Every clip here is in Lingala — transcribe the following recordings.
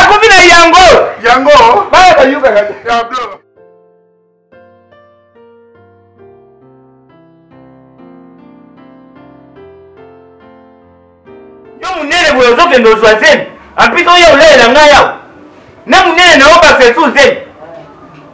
akomi na yango yango bana bayokaka yo monene boye ozokende ozwa zemi ampito oyo olalela ngai awa na monene na yo bafesu zemi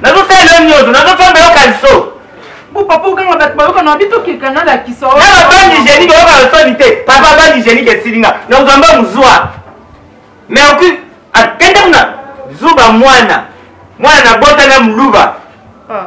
nazosalela yo nyonso nazosomba yo kaliso po papa okanga bato bayoka na bitokeka nalakisa na babandi hygiénique oyoka losoni te papa abandi hygiénique esili nga na ozamba mozwa mercure akende kuna zuba mwana mwana nabota na muluba ah.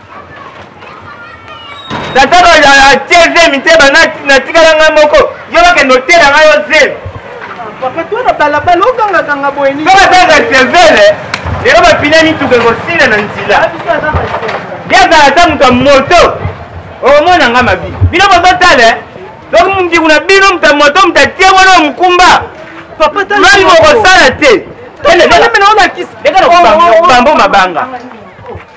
tata atie zemi te natikala ngai moko yo bakende otela ngai yo zemi papa to na balabala okangakanga boye nini bakanga sevele lelo bapine mituka ekosila na nzela yazala ata moto ya moto omona ngai mabi bino bozotala eh? soki mondiku na bino moto ya moto moto atie wana ya mokumba lwaki bokosala te lekana kobamba mabanga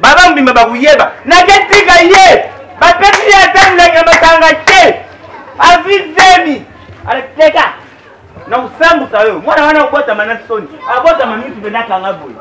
baba mbimba bakuyeba nake tika ye bapesi ye ata milangi ya masanga te azwi zemi aleka na kosambusa yo mwana wana obotama na soni abotama misu mpe nakanga boye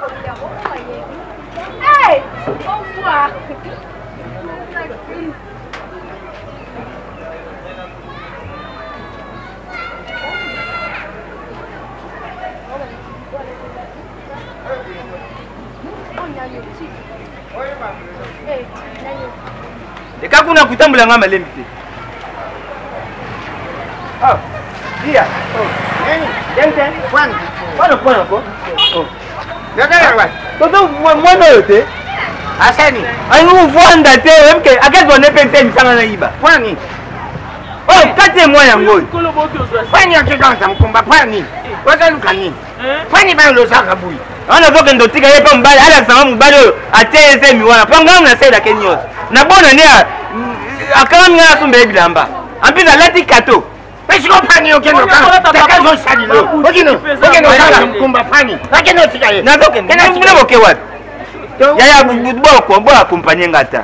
eka kuna kotambola ngai malembi te ah, iya wana pona ko toto mwana oyo te asani alingi kovanda te oyebike akezwa nde mpe mpe misanga na yiba pona nini oyo kati ye mwa yango oyo pani akekanza mokumba pona nini ozaluka nini fani bana lozaka boye wana azokende otika ye mpe mobali alakisanga mobali oyo atie ye zemi wana mpo ngai nasalelake nyonso nabona nde akangami ngai nasomba ye bilamba ampesi alati kato esiko pani okende okendokenda pani akende otika ye nazokende boke wapi yaya boko boakompanye ngai ata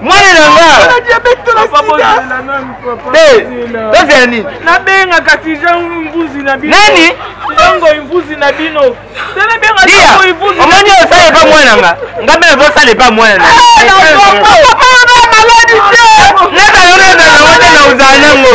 mwana na nga diabete to na sida tozela nini nabengaka tija mbuzi na bino nani ngoi mbuzi na bino omoni osala epa mwana nga nga mpe nazosala epa mwana nakalonazanangote na ozala nango